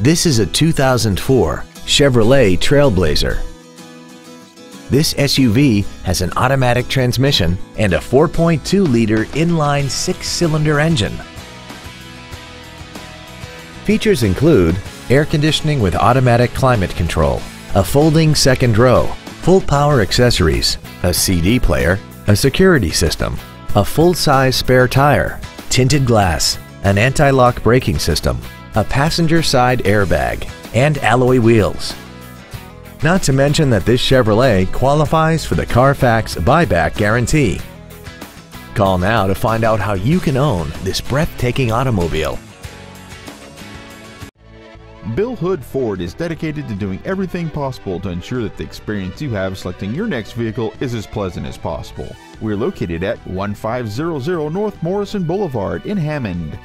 This is a 2004 Chevrolet Trailblazer. This SUV has an automatic transmission and a 4.2-liter inline six-cylinder engine. Features include air conditioning with automatic climate control, a folding second row, full power accessories, a CD player, a security system, a full-size spare tire, tinted glass, an anti-lock braking system, a passenger side airbag, and alloy wheels. Not to mention that this Chevrolet qualifies for the Carfax buyback guarantee. Call now to find out how you can own this breathtaking automobile. Bill Hood Ford is dedicated to doing everything possible to ensure that the experience you have selecting your next vehicle is as pleasant as possible. We're located at 1500 North Morrison Boulevard in Hammond.